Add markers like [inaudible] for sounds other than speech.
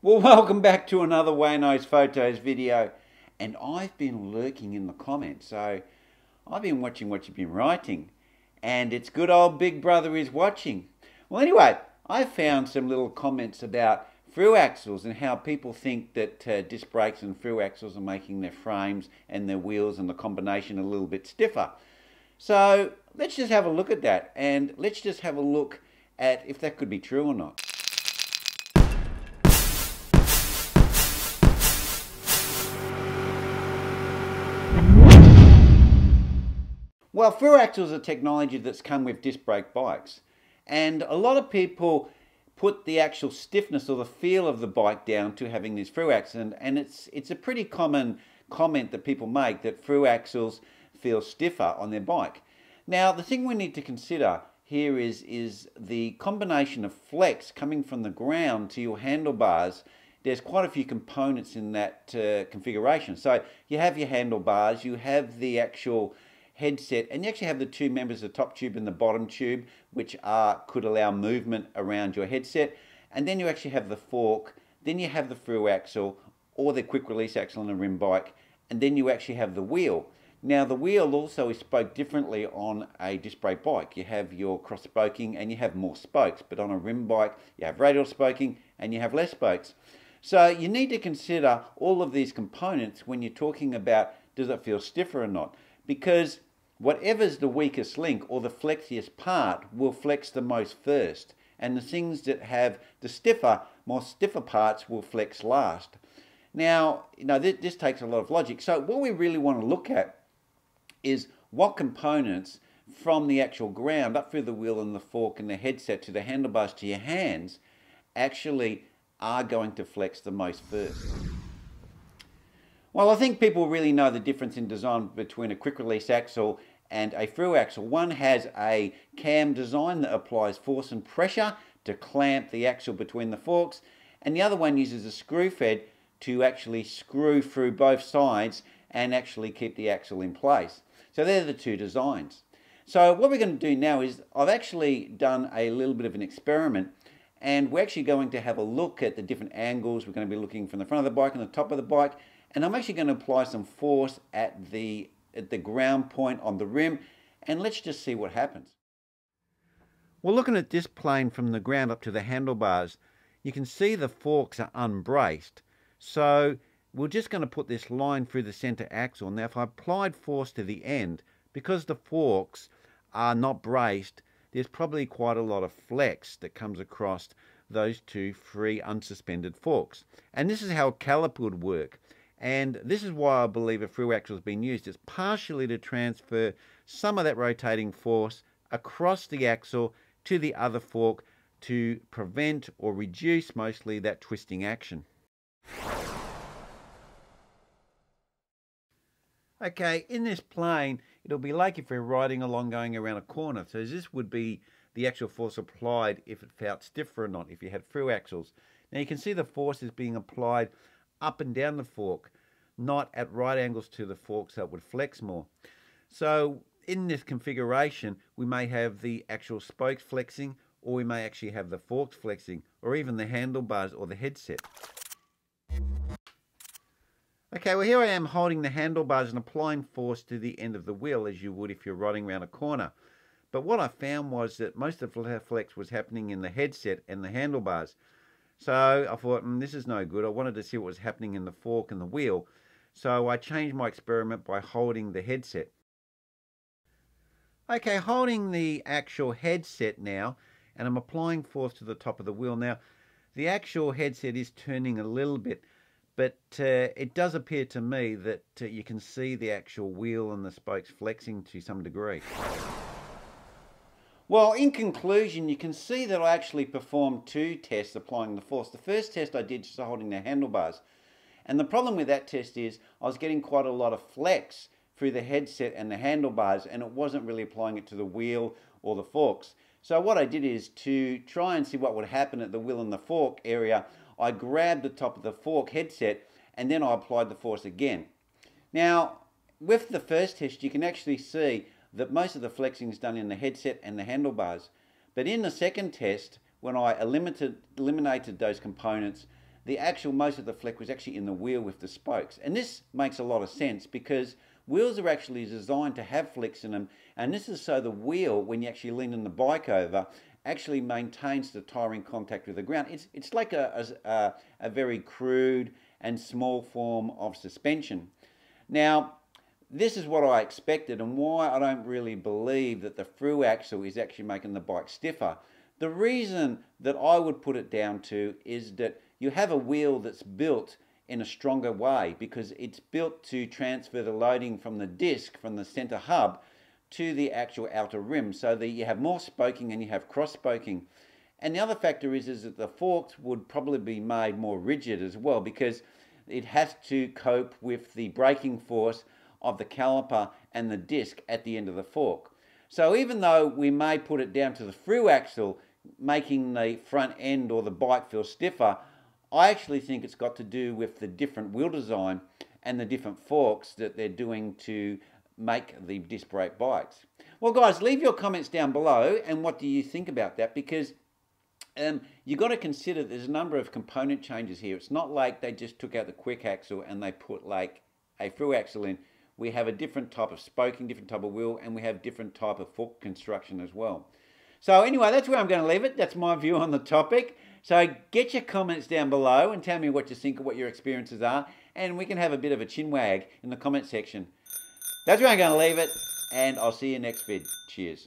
Well, [laughs] welcome back to another Waynos Fotos video. And I've been lurking in the comments, so I've been watching what you've been writing. And it's good old Big Brother is watching. Well, anyway, I found some little comments about through axles and how people think that uh, disc brakes and through axles are making their frames and their wheels and the combination a little bit stiffer. So let's just have a look at that and let's just have a look at if that could be true or not. Well, through axles are technology that's come with disc brake bikes. And a lot of people put the actual stiffness or the feel of the bike down to having these through axles. And, and it's, it's a pretty common comment that people make that through axles feel stiffer on their bike. Now, the thing we need to consider here is, is the combination of flex coming from the ground to your handlebars. There's quite a few components in that uh, configuration. So you have your handlebars, you have the actual headset and you actually have the two members the top tube and the bottom tube which are could allow movement around your headset. And then you actually have the fork then you have the through axle or the quick release axle on a rim bike and then you actually have the wheel. Now the wheel also is spoke differently on a disc brake bike. You have your cross spoking and you have more spokes but on a rim bike you have radial spoking and you have less spokes. So you need to consider all of these components when you're talking about does it feel stiffer or not? Because Whatever's the weakest link or the flexiest part will flex the most first, and the things that have the stiffer, more stiffer parts will flex last. Now, you know, this, this takes a lot of logic. So what we really want to look at is what components from the actual ground up through the wheel and the fork and the headset to the handlebars to your hands actually are going to flex the most first. Well, I think people really know the difference in design between a quick release axle and a through axle. One has a cam design that applies force and pressure to clamp the axle between the forks, and the other one uses a screw fed to actually screw through both sides and actually keep the axle in place. So they're the two designs. So what we're going to do now is I've actually done a little bit of an experiment and we're actually going to have a look at the different angles. We're going to be looking from the front of the bike and the top of the bike and I'm actually going to apply some force at the, at the ground point on the rim and let's just see what happens. Well looking at this plane from the ground up to the handlebars you can see the forks are unbraced so we're just going to put this line through the center axle. Now if I applied force to the end because the forks are not braced there's probably quite a lot of flex that comes across those two free unsuspended forks. And this is how a caliper would work. And this is why I believe a through axle has been used. It's partially to transfer some of that rotating force across the axle to the other fork to prevent or reduce mostly that twisting action. Okay, in this plane, it'll be like if we're riding along going around a corner. So this would be the actual force applied if it felt stiffer or not, if you had through axles. Now you can see the force is being applied up and down the fork, not at right angles to the fork so it would flex more. So in this configuration, we may have the actual spokes flexing, or we may actually have the forks flexing, or even the handlebars or the headset. Okay, well here I am holding the handlebars and applying force to the end of the wheel as you would if you're riding around a corner. But what I found was that most of the flex was happening in the headset and the handlebars. So I thought, mm, this is no good. I wanted to see what was happening in the fork and the wheel. So I changed my experiment by holding the headset. Okay, holding the actual headset now, and I'm applying force to the top of the wheel. Now, the actual headset is turning a little bit, but uh, it does appear to me that uh, you can see the actual wheel and the spokes flexing to some degree. Well, in conclusion, you can see that I actually performed two tests applying the force. The first test I did just holding the handlebars. And the problem with that test is I was getting quite a lot of flex through the headset and the handlebars and it wasn't really applying it to the wheel or the forks. So what I did is to try and see what would happen at the wheel and the fork area, I grabbed the top of the fork headset and then I applied the force again. Now, with the first test, you can actually see that most of the flexing is done in the headset and the handlebars. But in the second test, when I eliminated, eliminated those components, the actual most of the flex was actually in the wheel with the spokes. And this makes a lot of sense because wheels are actually designed to have flex in them. And this is so the wheel, when you actually lean the bike over, actually maintains the tire in contact with the ground. It's, it's like a, a, a very crude and small form of suspension. Now, this is what I expected and why I don't really believe that the through axle is actually making the bike stiffer. The reason that I would put it down to is that you have a wheel that's built in a stronger way because it's built to transfer the loading from the disc, from the center hub, to the actual outer rim so that you have more spoking and you have cross spoking. And the other factor is, is that the forks would probably be made more rigid as well because it has to cope with the braking force of the caliper and the disc at the end of the fork. So even though we may put it down to the through axle, making the front end or the bike feel stiffer, I actually think it's got to do with the different wheel design and the different forks that they're doing to make the disc brake bikes. Well, guys, leave your comments down below and what do you think about that? Because um, you've got to consider there's a number of component changes here. It's not like they just took out the quick axle and they put like a through axle in. We have a different type of spoking, different type of wheel, and we have different type of fork construction as well. So anyway, that's where I'm going to leave it. That's my view on the topic. So get your comments down below and tell me what you think of what your experiences are. And we can have a bit of a chin wag in the comment section. That's where I'm going to leave it. And I'll see you next vid. Cheers.